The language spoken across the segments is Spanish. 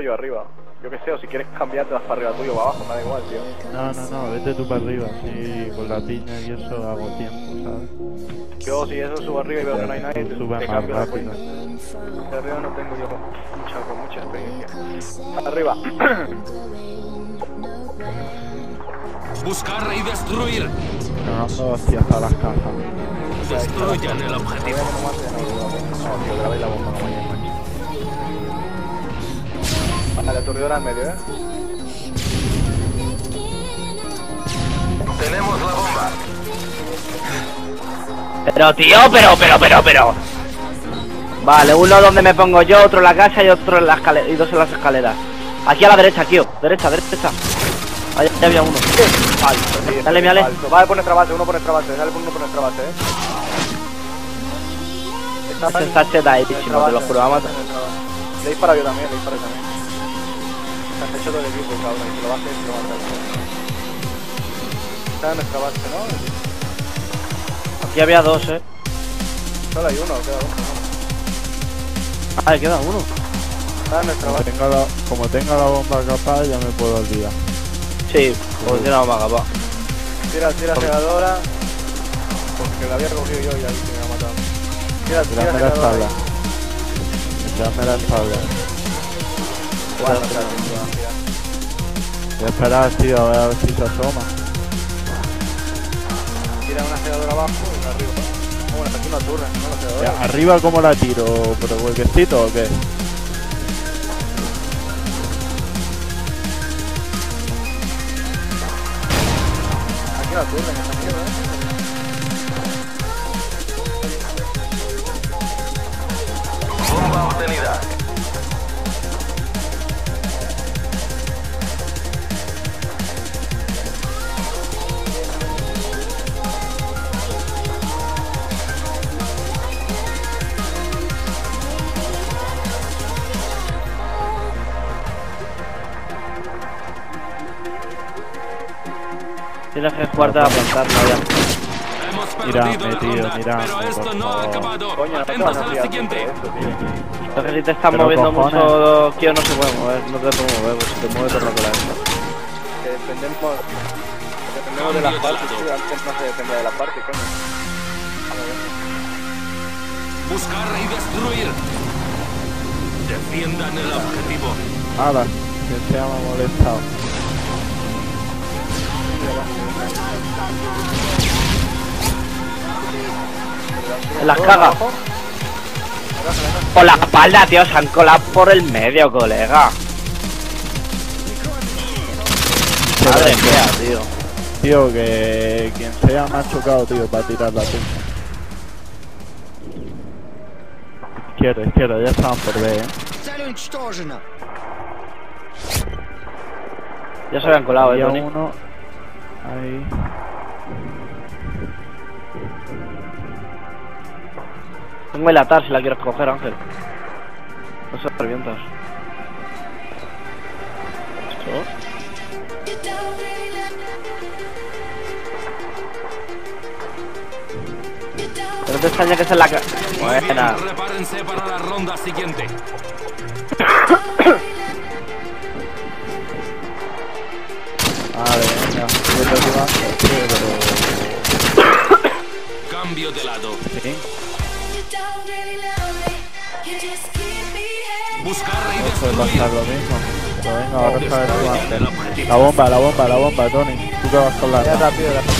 estoy yo arriba. Yo qué sé, o si quieres cambiar te vas para arriba tuyo o para abajo, me da igual, tío. No, no, no, vete tú para arriba, sí, con la piña y eso hago tiempo, ¿sabes? Yo si eso subo arriba y veo que no hay nadie, te, Sube te más cambio la rápido. De arriba no tengo yo mucha, con mucha experiencia. Arriba. Buscar y destruir. Cagando hacia hasta las cajas. Destruyan el objetivo. No, tío, grabé la bomba como Vale, la aturdidora en medio, eh. Tenemos la bomba. Pero tío, pero, pero, pero, pero. Vale, uno donde me pongo yo, otro en la casa y otro en la escalera y dos en las escaleras. Aquí a la derecha, tío. Derecha, derecha. Ahí ya había uno. Falso, tío. Dale. Falso. Vale, por nuestra base, uno por nuestra base. Dale por uno por nuestra base, eh. Está está chetadísimo, Nuestra te lo juro, vamos a base. Le he disparado yo también, le he disparado yo también. Has hecho todo el equipo, cabrón, y si lo bajes, lo matas. Está en nuestra base, ¿no? Aquí había dos, eh. Solo hay uno, queda uno. Ah, queda uno. Está en nuestra Como base. tenga la, como tenga la bomba capaz ya me puedo olvidar. Sí, pues tiene la maga, va. Tira, tira cegadora. Porque la había cogido yo y ahí se me ha matado. Tira, cegadora. la tira, tira, Voy a esperar, tío, a ver si se asoma. Tira una cegadora abajo y una arriba. Bueno, aquí no aturra, ¿no? La cegadora. Ya, ¿Arriba cómo la tiro? ¿Pero huequecito o qué? Aquí no aturra, en esta mierda, ¿eh? Tienes que jugarte a plantarla ya. La tío, pero por esto no ha favor. acabado. Coño, no te Atentos vas a fiar siguiente. esto. Entonces si te estás moviendo cojones. mucho, tío, no se puede mover, no te puedes mover, pues si te mueves te rompe la vista. Que dependemos, dependemos de las partes, tío. Antes no se dependía de las partes, coño. Buscar y destruir. Defiendan el objetivo. Nada, que se me ha molestado. En las cagas. Por la espalda, tío, se han colado por el medio, colega. Madre mía, tío. Tío, que quien sea me ha chocado, tío, para tirar la piña. Izquierda, izquierda, ya estaban por B, eh. Ya se habían colado, eh, uno. Ahí. Tengo el atar si la quieres coger, Ángel. No se revientas. ¿Esto? Pero te extraña que sea la ca... Buena. prepárense para la ronda siguiente. pero. Cambio de lado. Sí. Buscar Eso va a lo mismo. Pero venga, ahora Destruyan el objetivo. La bomba, la bomba, la bomba, Tony. Tú que vas con la Ya rápido, rápido.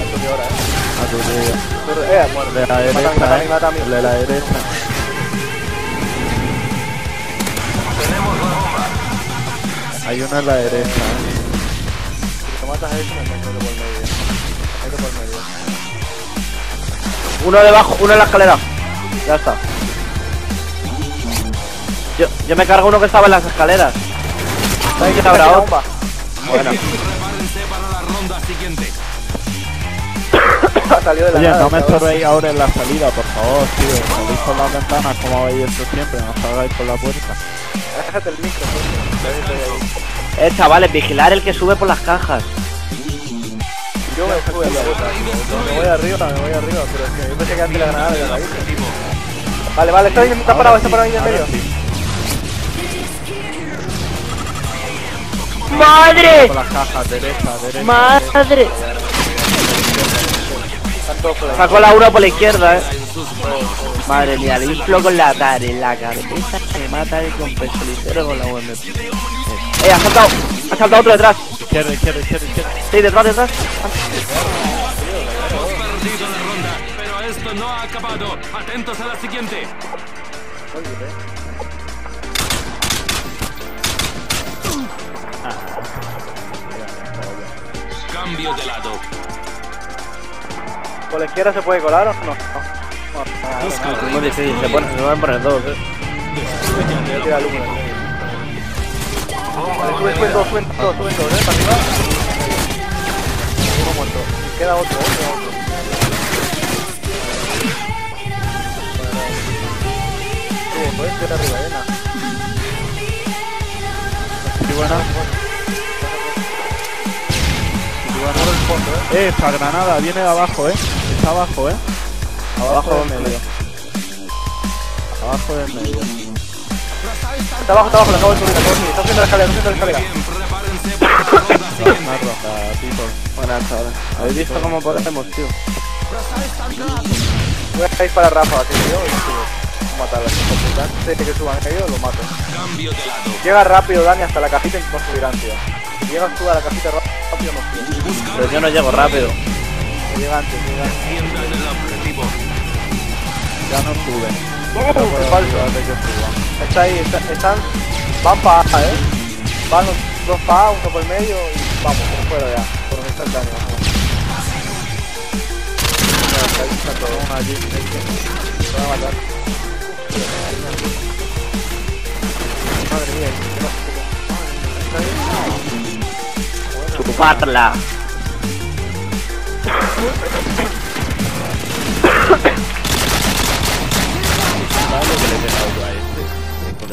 A tu hora, eh. A tu. Tú- Eh, muerde. De la derecha, eh. de la derecha. Tenemos la bomba. Hay uno en la derecha, eh. Si te matas a ese, me meto por medio. Meto por medio. Uno debajo, uno en la escalera. Ya está. Yo, yo me cargo uno que estaba en las escaleras. ¿Sabes que habrá bomba. Bueno, Prepárense para la ronda siguiente. Ha salido de la Oye, nada, no me estorbéis ahora en la salida, por favor, tío. Salís por las ventanas como habéis hecho siempre, no salgáis por la puerta. Déjate el micro, coño. Eh, chavales, vigilar el que sube por las cajas. Yo me sube la. Me voy arriba, me voy arriba, pero es que yo pensé que antes la granada ya la. Vale, vale, está, bien, está parado, está parado ahí en medio. ¡Madre! Con las cajas, derecha, derecha. ¡Madre! Por. Sacó la uno por la izquierda, eh. Madre mía, le inflo con la TAR en la cabeza. Me mata el compresolicero con la UMP. Eh, ha saltado. Ha saltado otro detrás. Izquierda, izquierda, izquierda, izquierda. Sí, detrás, detrás. Hemos perdido la ronda, pero esto no ha acabado. Atentos a la siguiente. Cambio de lado. ¿Por la izquierda se puede colar o no? No. no. Muy difícil, se, pone, se pueden poner dos, eh. Vale, suben, suben dos, suben dos, suben dos, ¿eh? Para arriba. Uno muerto. Queda otro, ¿eh? Queda otro. Subo, ¿eh? Queda arriba, ¿eh? Fondo, ¿eh? Esta granada viene de abajo, eh. Está abajo, eh. Abajo del medio. Abajo del medio. Está abajo, está abajo, lo acabo de subir, lo acabo de subir. Está subiendo la escalera, está subiendo la escalera. Para. Una roja, people. Buenas, chavales. ¿Habéis visto cómo podemos, tío? Voy a disparar ráfagas, tío. Y subo. Matarlas, hijo puta. Antes de que suban ellos, lo mato. Cambio de lado. Llega rápido, Dani, hasta la cajita y no subirán, tío. Si llegas tú a la cajita rápido, no subes. Pero yo no llego rápido. Llega antes, llega antes. Ya no suben. Qué falso. Antes que suban. Está ahí, está- están. Van para A, eh. Van los dos para A, uno por el medio y vamos, por fuera ya. Por donde está el daño. ahí, está todo. Una allí. Se van a matar. Madre mía, qué más- Está ahí. Chuparla.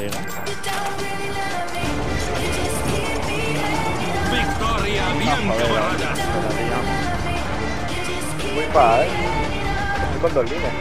Colega. Victoria bien. Muy para A, eh. Estoy con dos líneas.